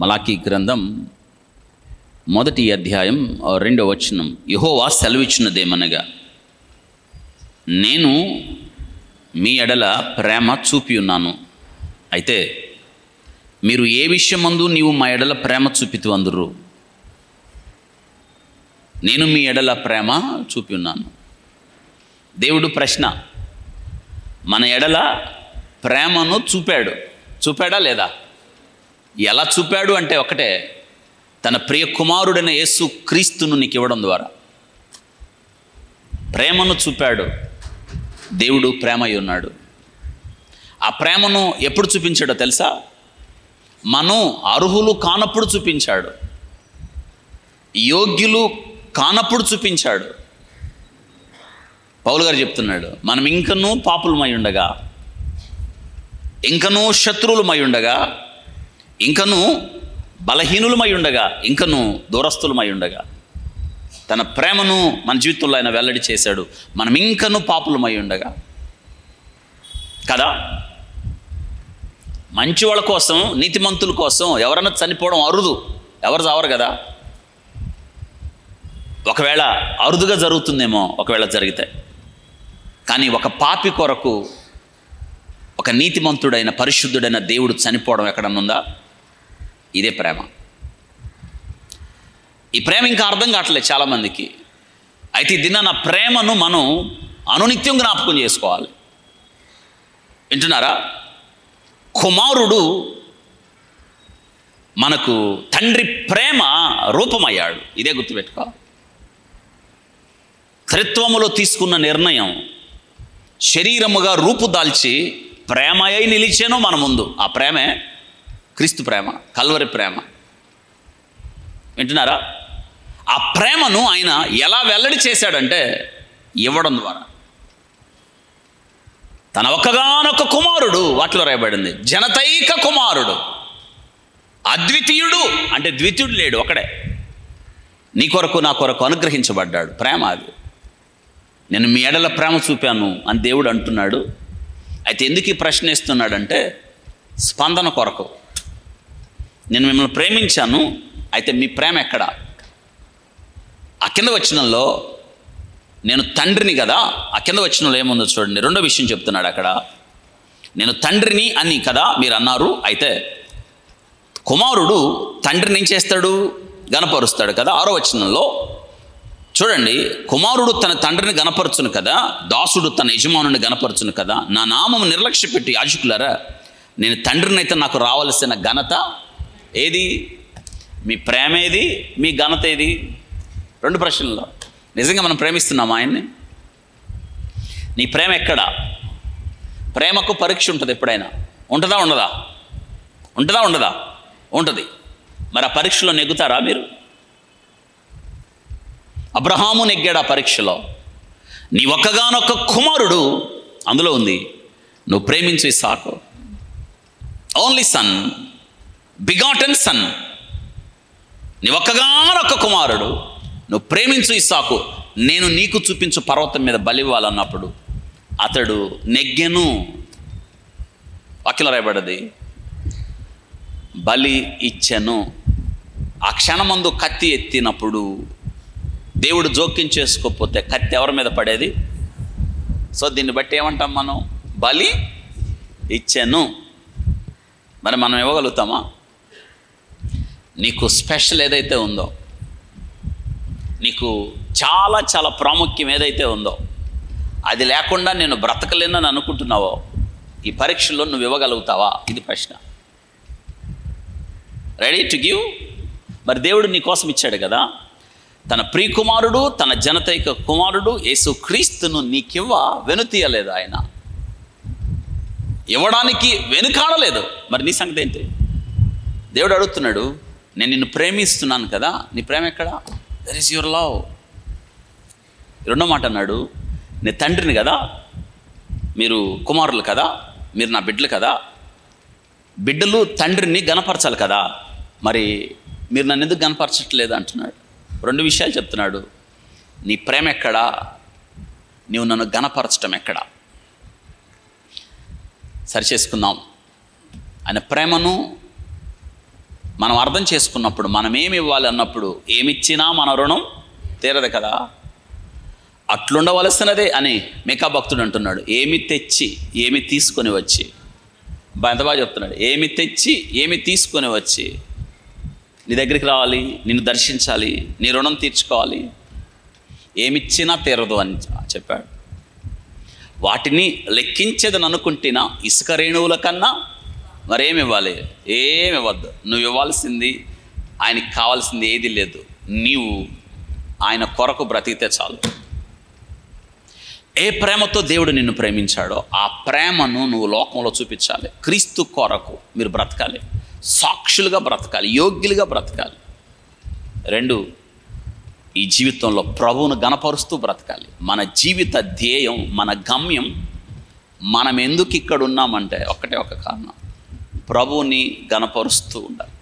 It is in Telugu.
మలాకీ గ్రంథం మొదటి అధ్యాయం రెండవ వచనం. యహోవా సెలవిచ్చినదేమనగా నేను మీ ఎడల ప్రేమ చూపి ఉన్నాను. అయితే మీరు ఏ విషయమందు నీవు మా ఎడల ప్రేమ చూపితు అందురు నేను మీ ఎడల ప్రేమ చూపి ఉన్నాను. దేవుడు ప్రశ్న మన ఎడల ప్రేమను చూపాడు. చూపాడా లేదా? ఎలా చూపాడు అంటే ఒకటే తన ప్రియ కుమారుడైన యేసు క్రీస్తును నీకు ఇవ్వడం ద్వారా. ప్రేమను చూపాడు దేవుడు ప్రేమ అయి ఉన్నాడు. ఆ ప్రేమను ఎప్పుడు చూపించాడో తెలుసా? మనం అర్హులు కానప్పుడు చూపించాడు. యోగ్యులు కానప్పుడు చూపించాడు. పౌలు గారు చెప్తున్నాడు మనం ఇంకనూ పాపులమై ఉండగా ఇంకనూ శత్రువులమై ఉండగా ఇంకను బలహీనులమై ఉండగా ఇంకను దూరస్తులమై ఉండగా. తన ప్రేమను మన జీవితంలో ఆయన వెల్లడి చేశాడు. మనం ఇంకనూ పాపులమై ఉండగా. కదా? మంచి వాళ్ళ కోసం నీతిమంతుల కోసం ఎవరైనా చనిపోవడం అరుదు. ఎవరు చావరు కదా? ఒకవేళ అరుదుగా జరుగుతుందేమో ఒకవేళ జరిగితే. కానీ ఒక పాపి కొరకు ఒక నీతిమంతుడైన పరిశుద్ధుడైన దేవుడు చనిపోవడం ఎక్కడన్నా ఉందా? ఇదే ప్రేమ. ఈ ప్రేమ ఇంకా అర్థం కావట్లేదు చాలామందికి. అయితే ఈ నా ప్రేమను మనం అనునిత్యం జ్ఞాపకం చేసుకోవాలి. వింటున్నారా? కుమారుడు మనకు తండ్రి ప్రేమ రూపమయ్యాడు. ఇదే గుర్తుపెట్టుకో. త్రిత్వములో తీసుకున్న నిర్ణయం శరీరముగా రూపుదాల్చి ప్రేమ అయి నిలిచాను మన ముందు. ఆ ప్రేమే క్రీస్తు ప్రేమ కల్వరి ప్రేమ. వింటున్నారా? ఆ ప్రేమను ఆయన ఎలా వెల్లడి చేశాడంటే ఇవ్వడం ద్వారా. తన ఒక్కగానొక్క కుమారుడు వాటిలో రాయబడింది. జనతైక కుమారుడు. అద్వితీయుడు అంటే ద్వితీయుడు లేడు ఒకడే నీ కొరకు నా కొరకు అనుగ్రహించబడ్డాడు. ప్రేమ అది. నేను మీ ఎడల ప్రేమ చూపాను అని దేవుడు అంటున్నాడు. అయితే ఎందుకు ఈ ప్రశ్న ఇస్తున్నాడంటే స్పందన కొరకు. నేను మిమ్మల్ని ప్రేమించాను అయితే మీ ప్రేమ ఎక్కడ? ఆ కింద వచ్చినంలో నేను తండ్రిని కదా ఆ కింద వచ్చినంలో ఏముందో చూడండి. రెండో విషయం చెప్తున్నాడు అక్కడ. నేను తండ్రిని అని కదా మీరు అన్నారు అయితే కుమారుడు తండ్రిని ఏం చేస్తాడు? గనపరుస్తాడు కదా ఆరో వచనంలో. చూడండి కుమారుడు తన తండ్రిని గనపరచును కదా దాసుడు తన యజమానుని గనపరచును కదా. నా నామం నిర్లక్ష్య పెట్టి యాజకులారా నేను తండ్రిని అయితే నాకు రావాల్సిన ఘనత ఏది? మీ ప్రేమ ఏది మీ ఘనత ఏది రెండు ప్రశ్నల్లో నిజంగా మనం ప్రేమిస్తున్నాం ఆయన్ని? నీ ప్రేమ ఎక్కడా? ప్రేమకు పరీక్ష ఉంటుంది ఎప్పుడైనా. ఉంటుందా ఉండదా? ఉంటుందా ఉండదా? ఉంటుంది. మరి ఆ పరీక్షలో నెగ్గుతారా మీరు? అబ్రహాము నెగ్గాడు ఆ పరీక్షలో. నీ ఒక్కగానొక్క కుమారుడు అందులో ఉంది. నువ్వు ప్రేమించే సాకు. Only son begotten son. నీ ఒక్కగానొక్క కుమారుడు నువ్వు ప్రేమించు ఇసాకు నేను నీకు చూపించు పర్వతం మీద బలివ్వాలన్నప్పుడు అతడు నెగ్గెను. వాక్యం రాయబడ్డది బలి ఇచ్చెను. ఆ క్షణమందు కత్తి ఎత్తినప్పుడు దేవుడు జోక్యం చేసుకోకపోతే కత్తి ఎవరి మీద పడేది? సో దీన్ని బట్టి ఏమంటాం మనం? బలి ఇచ్చాను. మరి మనం ఇవ్వగలుగుతామా? నీకు స్పెషల్ ఏదైతే ఉందో నీకు చాలా చాలా ప్రాముఖ్యం ఏదైతే ఉందో అది లేకుండా నేను బ్రతకలేనని అనుకుంటున్నావో ఈ పరీక్షలో నువ్వు ఇవ్వగలుగుతావా? ఇది ప్రశ్న. రెడీ టు గివ్ మరి దేవుడు నీ కోసం ఇచ్చాడు కదా? తన ప్రియకుమారుడు తన జనతైక కుమారుడు యేసు క్రీస్తును నీకివ్వ? వెనుతీయలేదు ఆయన? ఇవ్వడానికి వెనుకాడలేదు. మరి నీ సంగతి ఏంటి? దేవుడు అడుగుతున్నాడు నేను నిన్ను ప్రేమిస్తున్నాను కదా. నీ ప్రేమ ఎక్కడ? దర్ ఇస్ యువర్ లవ్ రెండో మాట అన్నాడు. నేను తండ్రిని కదా. మీరు కుమారులు కదా. మీరు నా బిడ్డలు కదా. బిడ్డలు తండ్రిని గనపరచాలి కదా. మరి మీరు నన్ను ఎందుకు గనపరచట్లేదు అంటున్నాడు. రెండు విషయాలు చెప్తున్నాడు. నీ ప్రేమ ఎక్కడా? నీవు నన్ను గనపరచడం ఎక్కడా? సరిచేసుకుందాం. ఆయన ప్రేమను మనం అర్థం చేసుకున్నప్పుడు మనం ఏమి ఇవ్వాలి అన్నప్పుడు ఏమిచ్చినా మన రుణం తీరదు కదా. అట్లుండవలసినదే అని మికా భక్తుడు అంటున్నాడు. ఏమి తెచ్చి ఏమి తీసుకొని వచ్చి. ఎంత బాగా చెప్తున్నాడు. ఏమి తెచ్చి ఏమి తీసుకొని వచ్చి. నీ దగ్గరికి రావాలి నిన్ను దర్శించాలి నీ రుణం తీర్చుకోవాలి. ఏమిచ్చినా తీరదు అని చెప్పాడు. వాటిని లెక్కించేదని అనుకుంటున్నా ఇసుక రేణువుల కన్నా మరేమి ఇవ్వాలి? ఏమి ఇవ్వద్దు. నువ్వు ఇవ్వాల్సింది ఆయనకి కావాల్సింది ఏది లేదు. నీవు ఆయన కొరకు బ్రతికితే చాలు. ఏ ప్రేమతో దేవుడు నిన్ను ప్రేమించాడో ఆ ప్రేమను నువ్వు లోకంలో చూపించాలి. క్రీస్తు కొరకు మీరు బ్రతకాలి. సాక్షులుగా బ్రతకాలి. యోగ్యులుగా బ్రతకాలి. రెండు ఈ జీవితంలో ప్రభువును గనపరుస్తూ బ్రతకాలి. మన జీవిత ధ్యేయం మన గమ్యం మనం ఎందుకు ఇక్కడ ఉన్నామంటే ఒక్కటే ఒక కారణం. ప్రభువుని గనపరుస్తూ ఉండాలి.